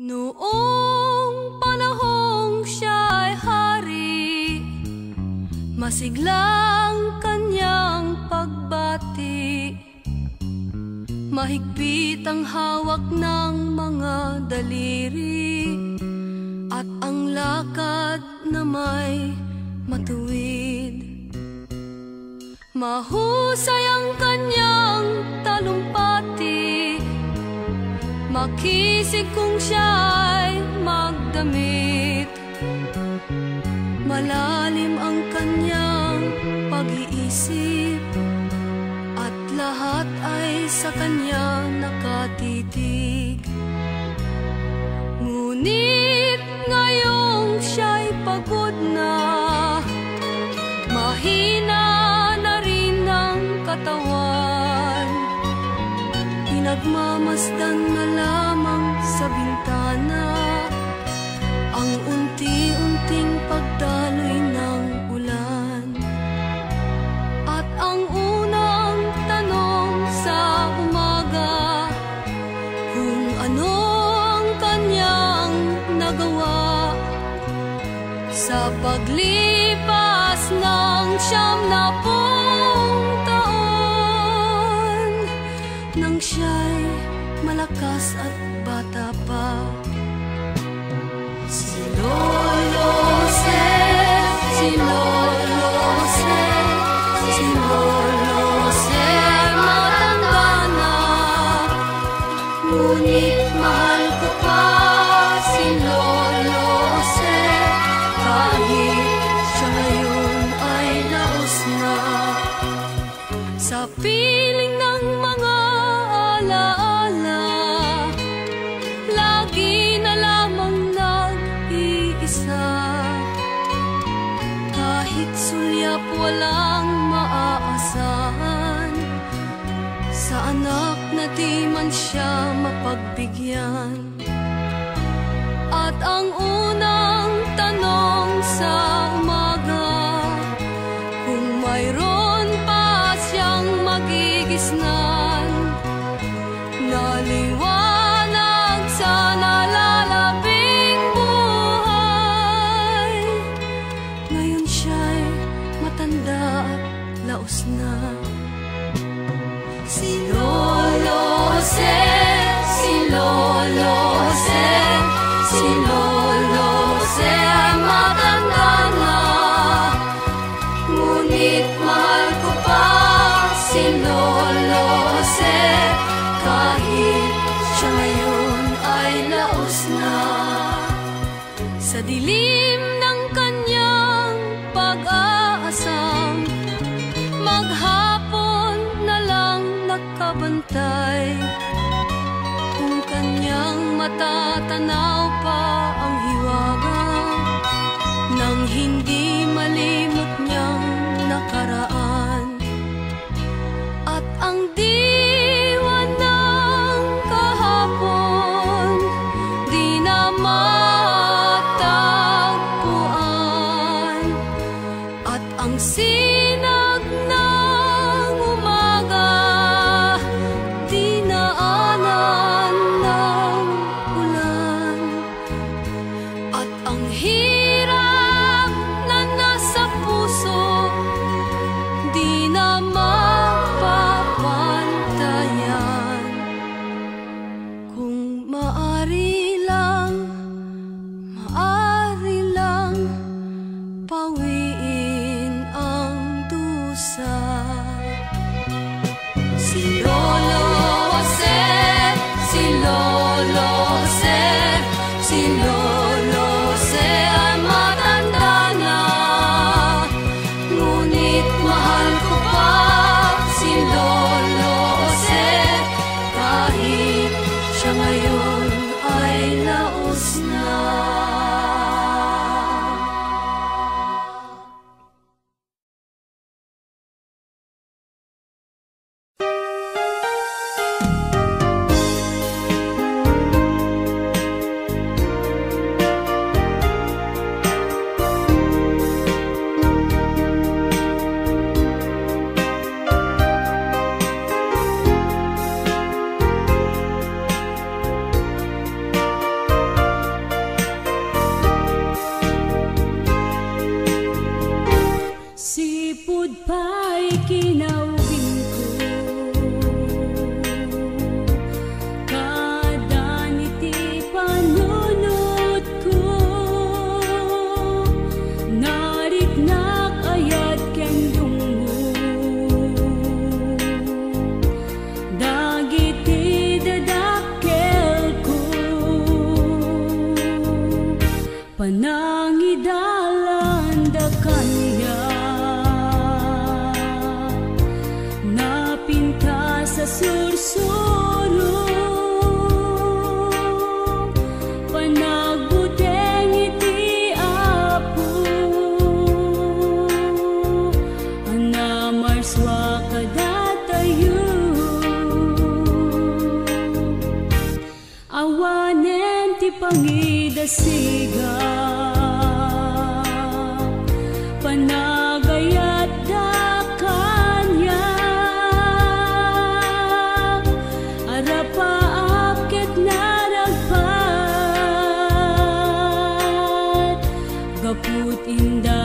Noong panahong siya ay hari Masiglang kanyang pagbati. Mahigpit ang hawak ng mga daliri At ang lakad na may matuwid. Mahusay ang kanyang talumpati Makisig kung siya'y magdamit. Malalim ang kanyang pag-iisip. At lahat ay sa kanya nakatitig. Ngunit ngayong siya'y pagod na Mahina Pinagmamasdan na lamang walang maaasahan. Sa anak na di man siya mapagbigyan. At ang unang at laos na. Si Lolo Se, si Lolo Se, si Lolo Se kanyang matatanaw pa ang hiwaga Nang hindi malimot enough. Pangidasiga. Panagayat da kanya Arapa akit naragpat Gaput inda